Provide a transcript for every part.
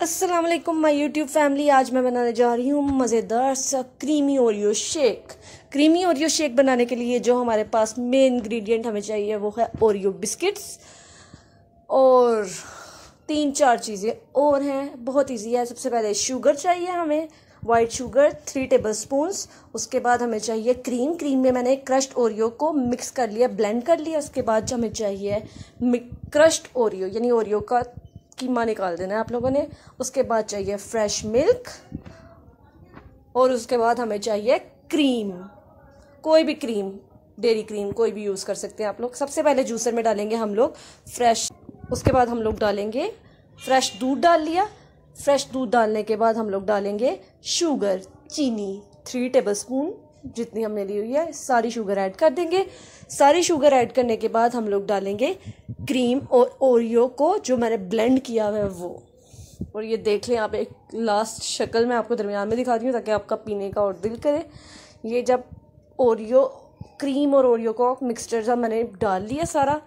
वालेकुम my YouTube family आज मैं बनाने जा रही हूँ मज़ेदार सा creamy Oreo shake creamy Oreo shake बनाने के लिए जो हमारे पास मेन इंग्रेडिएंट हमें चाहिए वो है ओरियो बिस्किट्स और तीन चार चीज़ें और हैं। बहुत इजी है। सबसे पहले शुगर चाहिए हमें white sugar three tablespoons उसके बाद हमें चाहिए क्रीम क्रीम में मैंने क्रश्ड ओरियो को मिक्स कर लिया ब्लेंड कर लिया। उसके बाद जो हमें चाहिए क्रश्ड ओरियो यानी ओरियो का कीमा निकाल देना है आप लोगों ने। उसके बाद चाहिए फ्रेश मिल्क और उसके बाद हमें चाहिए क्रीम कोई भी क्रीम डेरी क्रीम कोई भी यूज़ कर सकते हैं आप लोग। सबसे पहले जूसर में डालेंगे हम लोग फ्रेश उसके बाद हम लोग डालेंगे फ्रेश दूध डाल लिया। फ्रेश दूध डालने के बाद हम लोग डालेंगे शुगर चीनी थ्री टेबल स्पून जितनी हमने ली हुई है, सारी शुगर ऐड कर देंगे। सारी शुगर ऐड करने के बाद हम लोग डालेंगे क्रीम और ओरियो को, जो मैंने ब्लेंड किया हुआ है वो। और ये देख लें, आप एक लास्ट शक्ल मैं आपको दरमियान में दिखा रही हूँ, ताकि आपका पीने का और दिल करे। ये जब ओरियो क्रीम और ओरियो को मिक्सचर जब मैंने डाल लिया सारा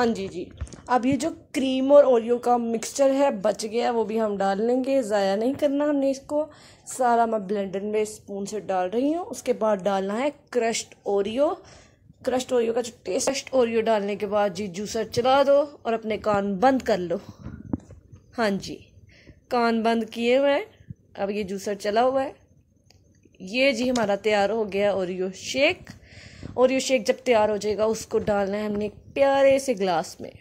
हाँ जी जी। अब ये जो क्रीम और ओरियो का मिक्सचर है, बच गया, वो भी हम डाल लेंगे। ज़ाया नहीं करना हमने इसको। सारा मैं ब्लेंडर में स्पून से डाल रही हूँ। उसके बाद डालना है क्रश्ड ओरियो क्रश्ड ओरियो का जो टेस्ट क्रश्ड ओरियो डालने के बाद जी जूसर चला दो और अपने कान बंद कर लो। हाँ जी, कान बंद किए हुए हैं। अब ये जूसर चला हुआ है। ये जी हमारा तैयार हो गया ओरियो शेक ओरियो शेक जब तैयार हो जाएगा, उसको डालना है हमने प्यारे से ग्लास में।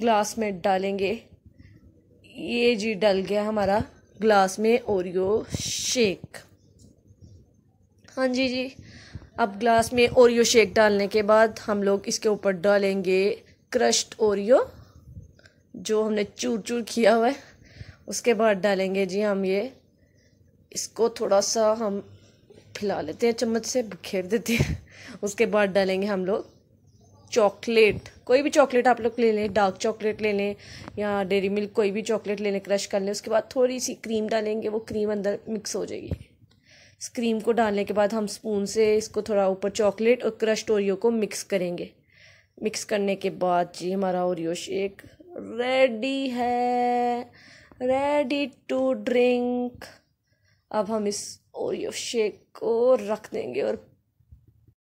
ग्लास में डालेंगे। ये जी डल गया हमारा ग्लास में ओरियो शेक। हाँ जी जी, अब ग्लास में ओरियो शेक डालने के बाद हम लोग इसके ऊपर डालेंगे क्रश्ड ओरियो, जो हमने चूर चूर किया हुआ है। उसके बाद डालेंगे जी हम ये, इसको थोड़ा सा हम फिला लेते हैं, चम्मच से बिखेर देते हैं। उसके बाद डालेंगे हम लोग चॉकलेट। कोई भी चॉकलेट आप लोग ले लें, डार्क चॉकलेट ले लें, या डेरी मिल्क कोई भी चॉकलेट ले लें, क्रश कर लें, उसके बाद थोड़ी सी क्रीम डालेंगे, वो क्रीम अंदर मिक्स हो जाएगी। इस क्रीम को डालने के बाद हम स्पून से इसको थोड़ा ऊपर चॉकलेट और क्रश्ड ओरियो को मिक्स करेंगे। मिक्स करने के बाद जी हमारा ओरियो शेक रेडी है, रेडी टू ड्रिंक। अब हम इस ओरियो शेक को रख देंगे और